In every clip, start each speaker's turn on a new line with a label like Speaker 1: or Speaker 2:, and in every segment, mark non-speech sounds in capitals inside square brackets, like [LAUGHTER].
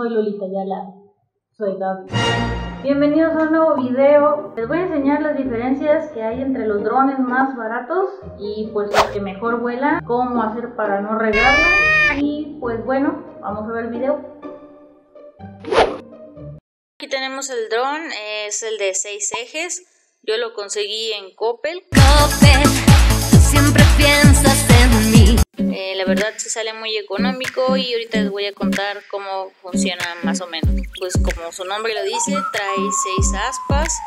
Speaker 1: Soy Lolita Yala, soy Gaby. Bienvenidos a un nuevo video. Les voy a enseñar las diferencias que hay entre los drones más baratos y pues los que mejor vuelan, cómo hacer para no regarla. Y pues bueno, vamos a ver el video.
Speaker 2: Aquí tenemos el dron, es el de 6 ejes. Yo lo conseguí en Coppel.
Speaker 3: Coppel, tú siempre piensas.
Speaker 2: Eh, la verdad se sale muy económico y ahorita les voy a contar cómo funciona más o menos. Pues como su nombre lo dice, trae 6 aspas,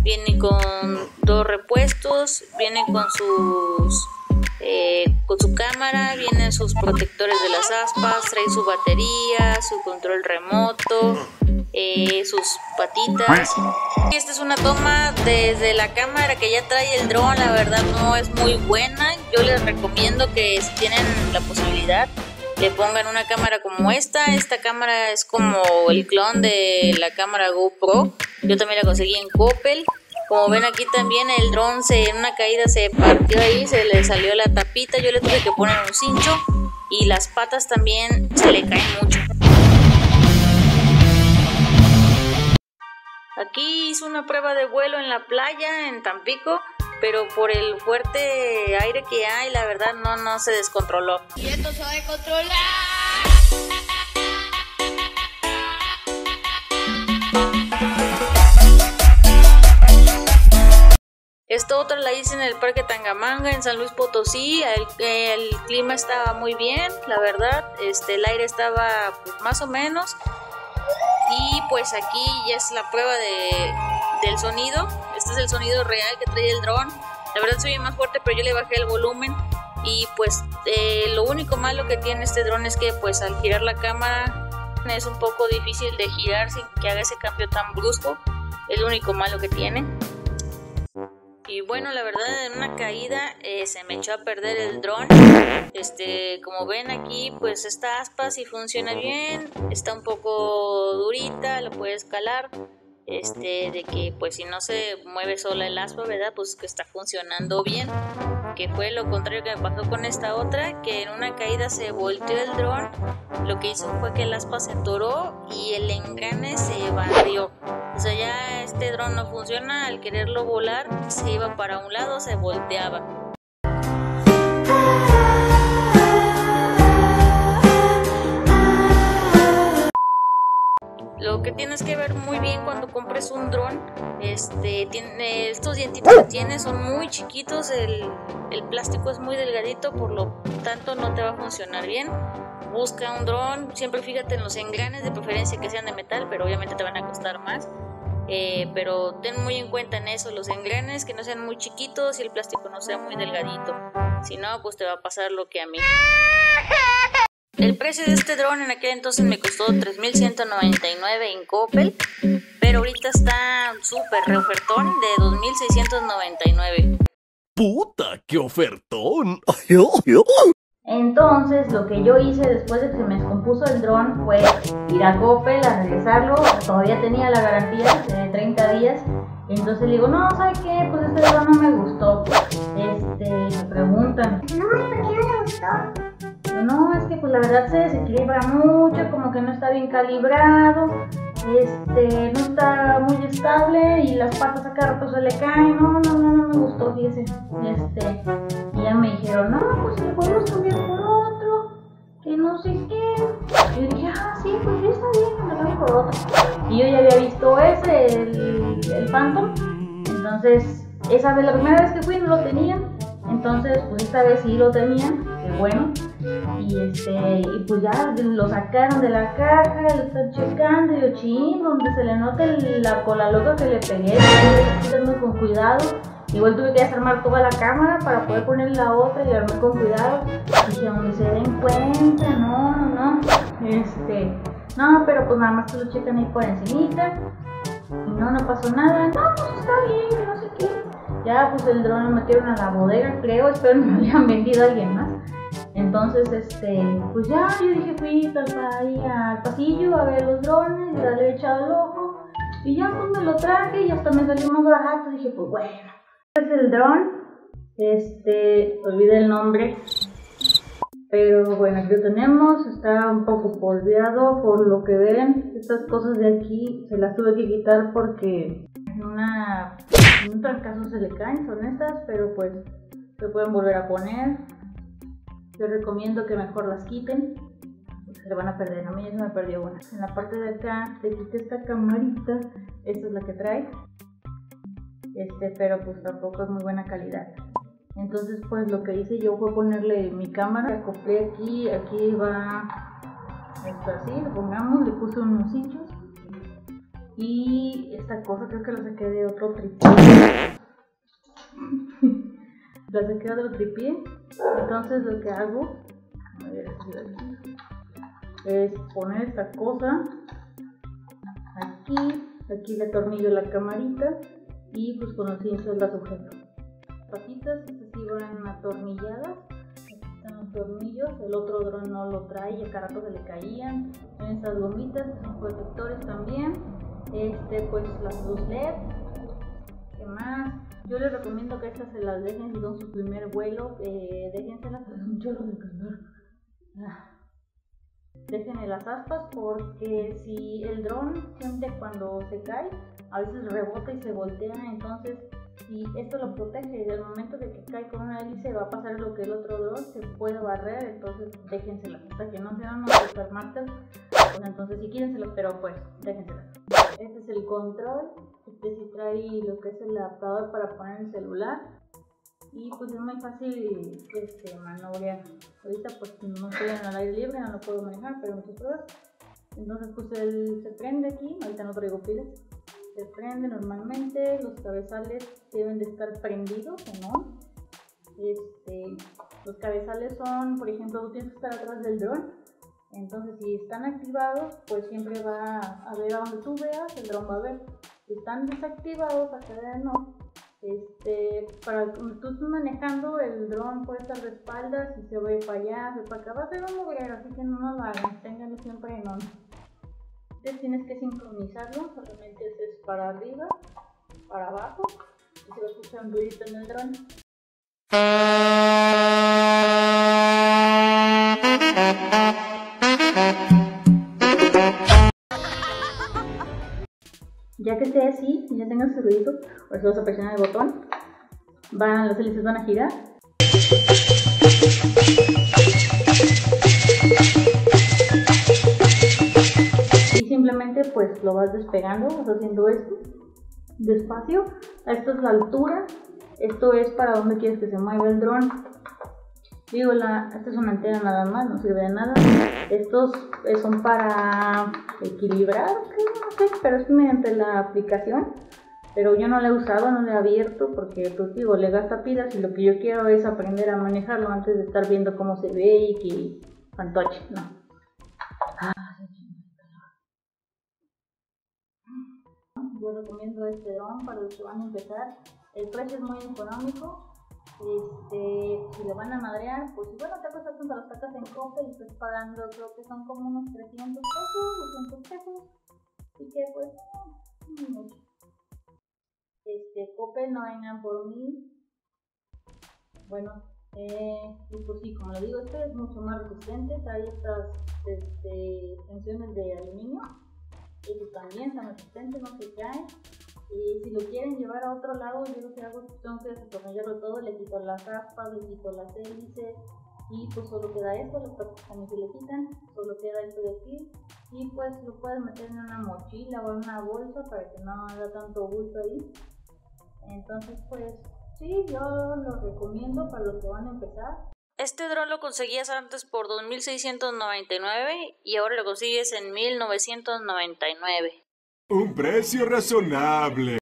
Speaker 2: viene con dos repuestos, viene con sus eh, con su cámara, vienen sus protectores de las aspas, trae su batería, su control remoto, eh, sus patitas. Esta es una toma desde la cámara que ya trae el dron, la verdad no es muy buena. Yo les recomiendo que si tienen la posibilidad le pongan una cámara como esta. Esta cámara es como el clon de la cámara GoPro. Yo también la conseguí en Coppel. Como ven aquí también el dron se, en una caída se partió ahí, se le salió la tapita, yo le tuve que poner un cincho y las patas también se le caen mucho. Aquí hizo una prueba de vuelo en la playa en Tampico, pero por el fuerte aire que hay, la verdad no, no se descontroló.
Speaker 3: Y esto sabe controlar.
Speaker 2: Esta otra la hice en el Parque Tangamanga, en San Luis Potosí. El, el clima estaba muy bien, la verdad. Este, el aire estaba pues, más o menos. Pues aquí ya es la prueba de, del sonido. Este es el sonido real que trae el dron. La verdad se más fuerte, pero yo le bajé el volumen. Y pues eh, lo único malo que tiene este dron es que pues al girar la cámara es un poco difícil de girar sin que haga ese cambio tan brusco. Es lo único malo que tiene. Y bueno, la verdad, en una caída eh, se me echó a perder el dron. Este, como ven aquí, pues esta aspa sí funciona bien. Está un poco durita, lo puedes calar. Este, de que pues si no se mueve sola el aspa, ¿verdad? Pues que está funcionando bien. Que fue lo contrario que me pasó con esta otra, que en una caída se volteó el dron. Lo que hizo fue que el aspa se atoró y el engrane se evadió. O sea, ya este dron no funciona, al quererlo volar se iba para un lado, se volteaba. Lo que tienes que ver muy bien cuando compres un dron, este, tiene, estos dientitos que tiene son muy chiquitos, el, el plástico es muy delgadito, por lo tanto no te va a funcionar bien. Busca un dron, siempre fíjate en los engranes, de preferencia que sean de metal, pero obviamente te van a costar más. Eh, pero ten muy en cuenta en eso, los engranes que no sean muy chiquitos y el plástico no sea muy delgadito. Si no, pues te va a pasar lo que a mí. El precio de este dron en aquel entonces me costó 3.199 en Coppel, pero ahorita está súper reofertón de 2.699.
Speaker 4: ¡Puta, qué ofertón! [LAUGHS]
Speaker 1: Entonces, lo que yo hice después de que se me descompuso el dron fue ir a Coppel a regresarlo. Todavía tenía la garantía de 30 días. Entonces le digo, no, ¿sabe qué? Pues este dron no me gustó. Este, me preguntan,
Speaker 5: No, ¿y por qué no le gustó?
Speaker 1: Digo, no, es que pues la verdad se desequilibra mucho, como que no está bien calibrado, este, no está muy estable y las patas a cada rato se le caen, no, no, no, no me gustó, fíjese, este, y ya me dijeron, no, pues le podemos cambiar por otro, que no sé qué, y yo dije, ah, sí, pues sí está bien, me cambio por otro, y yo ya había visto ese, el, el Phantom, entonces, esa vez, la primera vez que fui no lo tenían, entonces, pues esta vez sí lo tenían, qué bueno, y este, y pues ya lo sacaron de la caja, lo están checando, y yo chin, donde se le nota la cola loca que le pegué, quitando con cuidado. Igual tuve que desarmar toda la cámara para poder poner la otra y armar con cuidado. Dije, donde se den cuenta, no, no, no. Este, no, pero pues nada más que lo checan ahí por encimita. Y no, no pasó nada. No, pues está bien, no sé qué. Ya, pues el dron lo metieron a la bodega, creo. Espero no me hayan vendido a alguien más. Entonces, este, pues ya, yo dije, fui ahí al pasillo a ver los drones, y darle echado el ojo. Y ya, pues me lo traje y hasta me salió más barato. Dije, pues bueno. Este es el dron. Este, olvidé el nombre. Pero bueno, aquí lo tenemos, está un poco polveado por lo que ven. Estas cosas de aquí se las tuve que quitar porque en, una, en un trancazo se le caen, son estas, pero pues se pueden volver a poner. Yo recomiendo que mejor las quiten, porque se le van a perder. A mí ya se me perdió una. En la parte de acá le quité esta camarita, esta es la que trae. Este, pero pues tampoco es muy buena calidad. Entonces pues lo que hice yo fue ponerle mi cámara, acoplé aquí, aquí va esto así, lo pongamos, le puse unos hinchos y esta cosa creo que la saqué de otro tripié. La saqué de otro tripié. Entonces lo que hago a es poner esta cosa aquí, aquí le atornillo la camarita y pues con los hinchos la sujeto patitas, estas sí van atornilladas. Aquí están los tornillos, el otro dron no lo trae y cada rato se le caían. Ven estas gomitas, son protectores también. Este, pues las luz LED. ¿Qué más? Yo les recomiendo que estas se las dejen si son su primer vuelo. Eh, déjenselas, es un chorro de calor. Ah. Déjenle las aspas porque si el dron siente cuando se cae, a veces rebota y se voltea, entonces y esto lo protege del momento de que cae con una hélice va a pasar lo que el otro dron se puede barrer, entonces déjenselas hasta que no sean unos supermasters, pues entonces si quieren se los, pero pues déjenselas. Este es el control, este sí trae lo que es el adaptador para poner el celular y pues es muy fácil este, manobrear. Ahorita pues no estoy en el aire libre, no lo puedo manejar, pero muchas pruebas. Entonces pues él se prende aquí, ahorita no traigo pilas se prende normalmente, los cabezales deben de estar prendidos o no. Este, los cabezales son, por ejemplo, tienes que estar atrás del dron. Entonces, si están activados, pues siempre va a ver a donde tú veas, el dron va a ver. Si están desactivados, a no. Este, para tú estés manejando, el dron puede estar de espaldas y se ve para allá, se para acá. Va a ser un así que no lo hagan, tenganlo siempre en on tienes que sincronizarlo, solamente es para arriba, para abajo, y se va a escuchar un ruido en el dron. Ya que esté así, ya tenga su ruido, ahora vas a presionar el botón, van, las hélices van a girar simplemente pues lo vas despegando, vas haciendo esto despacio. Esta es la altura, esto es para donde quieres que se mueva el dron. Digo, esta es una antena nada más, no sirve de nada. Estos eh, son para equilibrar, no sé, pero es mediante la aplicación. Pero yo no la he usado, no la he abierto porque, pues digo, le gasta pilas y lo que yo quiero es aprender a manejarlo antes de estar viendo cómo se ve y que fantoche, no. Yo recomiendo este dron para los que van a empezar. El precio es muy económico. Este, si lo van a madrear, pues bueno, te cuesta tanto las tacas en Coppel y estás pagando, creo que son como unos 300 pesos, 200 pesos. Así que pues, no mucho. Este, Coppel no vengan por mí. Bueno, eh, y pues sí, como le digo, este es mucho más resistente, trae estas este, tensiones de aluminio ellos también son resistentes, no se caen. Y si lo quieren llevar a otro lado, yo lo que hago es entonces destornillarlo todo, le quito las aspas, le quito las hélices y pues solo queda esto, los patas también se le quitan, solo queda esto de aquí y pues lo puedes meter en una mochila o en una bolsa para que no haga tanto bulto ahí. Entonces pues sí, yo lo recomiendo para los que van a empezar.
Speaker 2: Este dron lo conseguías antes por 2.699 y ahora lo consigues en 1.999.
Speaker 4: Un precio razonable.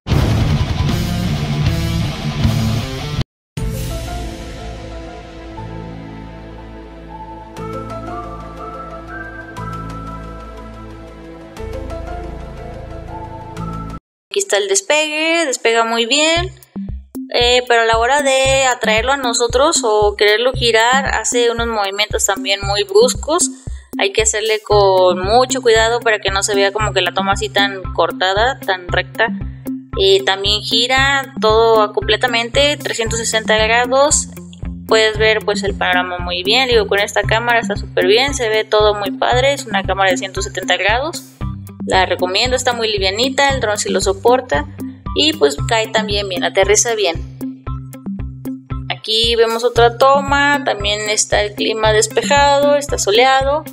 Speaker 2: Aquí está el despegue, despega muy bien. Eh, pero a la hora de atraerlo a nosotros o quererlo girar hace unos movimientos también muy bruscos. Hay que hacerle con mucho cuidado para que no se vea como que la toma así tan cortada, tan recta. Y también gira todo completamente 360 grados puedes ver pues el panorama muy bien. Digo, con esta cámara está súper bien, se ve todo muy padre, es una cámara de 170 grados. La recomiendo, está muy livianita, el dron sí lo soporta y pues cae también bien, aterriza bien. Aquí vemos otra toma, también está el clima despejado, está soleado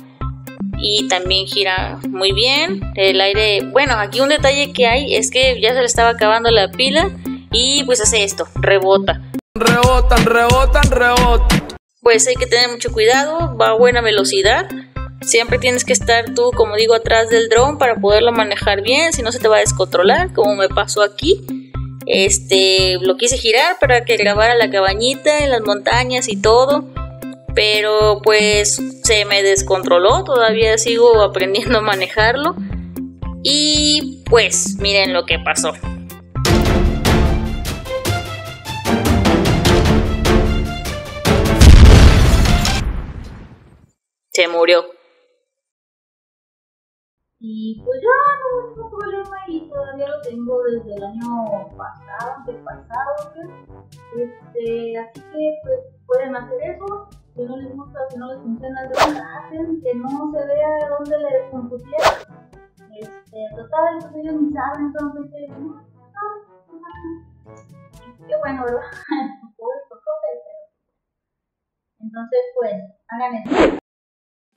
Speaker 2: y también gira muy bien. El aire, bueno, aquí un detalle que hay es que ya se le estaba acabando la pila y pues hace esto, rebota.
Speaker 5: Rebotan, rebotan, rebotan.
Speaker 2: Pues hay que tener mucho cuidado, va a buena velocidad. Siempre tienes que estar tú, como digo, atrás del dron para poderlo manejar bien, si no se te va a descontrolar, como me pasó aquí. Este, lo quise girar para que grabara la cabañita en las montañas y todo, pero pues se me descontroló, todavía sigo aprendiendo a manejarlo. Y pues miren lo que pasó. Se murió.
Speaker 1: Y pues ya no ningún problema y todavía lo tengo desde el año pasado, antepasado, creo. Este, así que pues pueden hacer eso. Si no les gusta, si no les funciona hacen que no se vea dónde le descompusieron. Este, total, pues ellos ni saben, entonces, eh, no, no, no. Qué bueno, ¿verdad? [LAUGHS] Entonces, pues, hagan eso.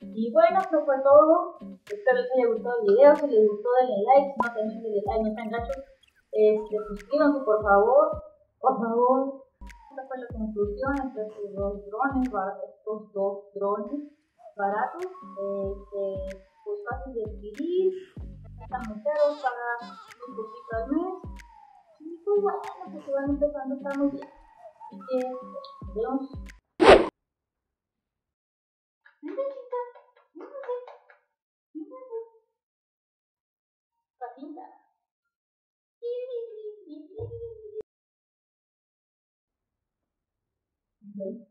Speaker 1: Y bueno, eso fue todo. Espero les haya gustado el video. Si les gustó, denle like. Si no, también denle like, no sean gachos. Este, suscríbanse, por favor. Por favor. Esta fue la conclusión entre estos dos drones, estos dos drones baratos. Este, pues fácil de adquirir. Están muy caros, pagan un poquito al mes. Y pues bueno, pues si van empezando, está muy bien. Así que, nos vemos. Right.